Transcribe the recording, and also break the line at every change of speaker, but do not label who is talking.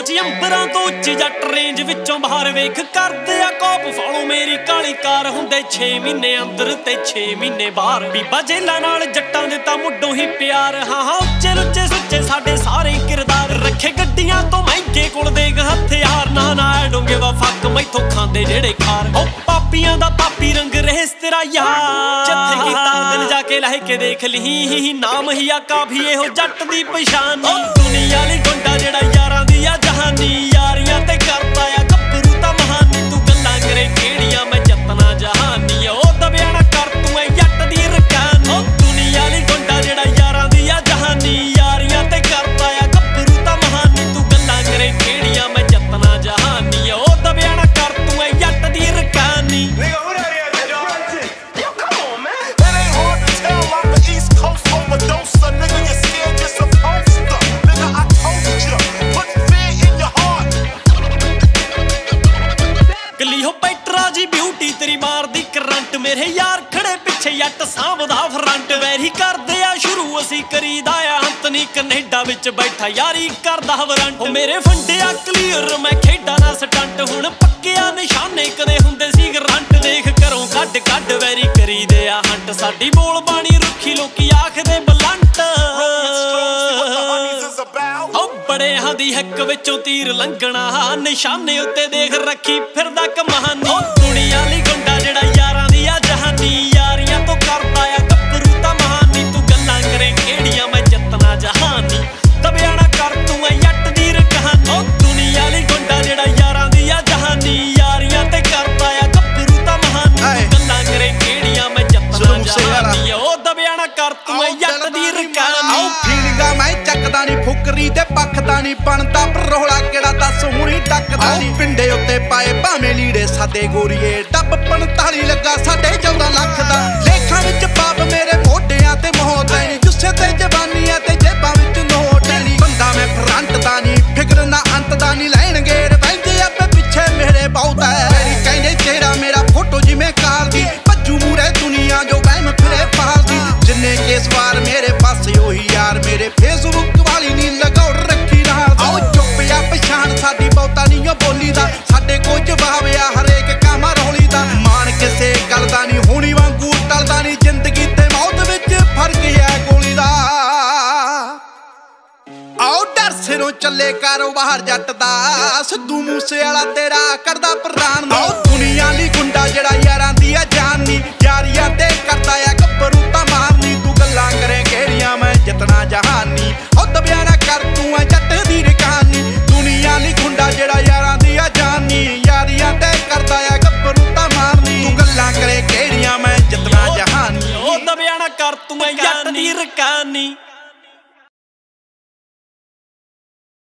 ਸੋਚ ਅੰਬਰਾਂ ਤੋਂ ਉੱਚੀ ਜੱਟ ਰੇਂਜ ਵਿੱਚੋਂ ਬਾਹਰ ਵੇਖ ਕਰਦੇ ਆ ਕੋਪ ਫਾਲੋ ਮੇਰੀ ਕਾਲੀ ਕਾਰ ਹੁੰਦੇ 6 ਮਹੀਨੇ ਅੰਦਰ ਤੇ 6 ਮਹੀਨੇ ਬਾਹਰ। ਬੀਬਾ ਜੇਲਾਂ ਨਾਲ ਜੱਟਾਂ ਦੇ ਤਾਂ ਮੁੱਢੋਂ ਹੀ ਪਿਆਰ। ਹਾਂ ਹਾਂ, ਉੱਚੇ ਲੁੱਚੇ ਸੁੱਚੇ ਸਾਡੇ ਸਾਰੇ ਕਿਰਦਾਰ। ਰੱਖੇ ਗੱਡੀਆਂ ਤੋਂ ਮਹਿੰਗੇ ਕੋਲ ਦੇ ਹਥਿਆਰ ਨਾ ਨਾ ਡੋਂਗੇ ਵਾ ਫੱਕ ਮੈਥੋਂ ਖਾਂਦੇ ਜਿਹੜੇ ਖਾਰ। ਉਹ ਪਾਪੀਆਂ ਦਾ ਪਾਪੀ ਰੰਗ ਰਹੇ ਤੇਰਾ ਯਾਰ। ਜਿੱਥੇ ਕੀਤਾ ਦਿਲ ਜਾ ਕੇ ਲਹਿ ਕੇ ਦੇਖ ਲਈ ਨਾਮ ਹੀ ਆ ਕਾਫੀ ਇਹੋ ਜੱਟ ਦੀ ਪਛਾਣ। ਦੁਨੀਆ ਲਈ ਗੁੰਡਾ ਦੀ ਮੇਰੇ ਯਾਰ ਖੜੇ ਪਿੱਛੇ ਜੱਟ ਸਾਂਭਦਾ ਫਰੰਟ। ਵੈਰੀ ਕਰਦੇ ਆ ਸ਼ੁਰੂ, ਅਸੀਂ ਕਰੀਦਾ ਆ ਅੰਤ। ਨਹੀਂ ਕੈਨੇਡਾ ਵਿੱਚ ਬੈਠਾ ਯਾਰੀ ਕਰਦਾ ਵਰੰਟ ਮੇਰੇ ਫੰਡਿਆ ਕਲੀਅਰ ਮੈਂ ਖੇਡਾਂ ਦਾ ਸਟੰਟ। ਹੁਣ ਪੱਕਿਆ ਨਿਸ਼ਾਨੇ ਕਦੇ ਹੁੰਦੇ ਸੀ ਗਰੰਟ ਦੇਖ ਘਰੋਂ ਕੱਢ ਕੱਢ ਵੈਰੀ ਕਰੀਦੇ ਆ ਹੰਟ ਸਾਡੀ ਬੋਲ ਬਾਣੀ ਰੁੱਖੀ, ਲੋਕੀ ਆਖਦੇ ਬਲੰਟ।
What the
ਬੜਿਆਂ ਦੀ ਹੱਕ ਵਿੱਚੋਂ ਤੀਰ ਲੰਘਣਾ। ਨਿਸ਼ਾਨੇ ਉੱਤੇ ਦੇਖ ਰੱਖੀ ਫਿਰਦਾ ਕਮਾਨੀ। ਜਹਾਨੀ ਓ ਦਬਿਆ ਨਾ ਕਰ ਤੂੰ ਜੱਟ ਦੀ ਰਕਹਾਨੀ
ਆਉ ਫੀਲਿੰਗਾ ਮੈਂ ਚੱਕਦਾ ਨਹੀਂ ਫੁਕਰੀ ਤੇ ਪੱਖਦਾ ਨਹੀਂ ਬਣਦਾ। ਰੋਲਾ ਕਿਹੜਾ ਦੱਸ ਹੁਣੀ ਟੱਕਦਾ ਨਹੀਂ ਪਿੰਡੇ ਉੱਤੇ ਪਾਏ ਭਾਵੇਂ ਲੀੜੇ ਸਾਦੇ ਗੋਰੀਏ। ਡੱਬ 45 ਲੱਗਾ ਸਾਡੇ 14 ਲੱਖ ਦਾ। ਲੇਖਾਂ ਵਿੱਚ ਪਾਪ ਮੇਰੇ ਮੋਢਿਆਂ ਤੇ ਮੌਤ ਐ। ਜੁੱਸੇ ਤੇ ਜਵਾਨੀਆਂ ਤੇ ਜੇਬਾਂ ਵਿੱਚ ਨੋਟ ਐ। ਬੰਦਾ ਮੈਂ ਫਰੰਟ ਦਾ ਨਹੀਂ ਫਿਕਰ ਨਾ ਅੰਤ ਦਾ ਨਹੀਂ ਲੈਣਗੇ ਸਿਰੋਂ ਚੱਲੇ ਕਾਰੋਬਾਰ ਜੱਟ ਦਾ। ਸਿੱਧੂ ਮੂਸੇ ਵਾਲਾ ਤੇਰਾ ਕਰਦਾ ਪ੍ਰਾਣ ਦਾ ਦੁਨੀਆ ਲਈ ਗੁੰਡਾ ਜਿਹੜਾ ਯਾਰਾਂ ਦੀ ਆ ਜਾਨ। ਨਹੀਂ ਯਾਰੀਆਂ ਤੇ ਕਰਦਾ ਆ ਗੱਭਰੂ ਤਾਂ ਮਾਰਨੀ। ਤੂੰ ਗੱਲਾਂ ਕਰੇ ਘੇਰੀਆਂ ਮੈਂ ਜਿਤਨਾ ਜਹਾਨੀ। ਉਹ ਦਬਿਆਣਾ ਕਰ ਤੂੰ ਆ ਜੱਟ ਦੀ ਰਕਾਨੀ। ਦੁਨੀਆ ਲਈ ਗੁੰਡਾ ਜਿਹੜਾ ਯਾਰਾਂ ਦੀ ਆ ਜਾਨ। ਨਹੀਂ ਯਾਰੀਆਂ ਤੇ ਕਰਦਾ ਆ ਗੱਭਰੂ ਤਾਂ ਮਾਰਨੀ। ਤੂੰ ਗੱਲਾਂ ਕਰੇ ਘੇਰੀਆਂ ਮੈਂ ਜਿਤਨਾ ਜਹਾਨੀ। ਉਹ ਦਬਿਆਣਾ ਕਰ ਤੂੰ ਆ ਜੱਟ ਦੀ ਰਕਾਨੀ।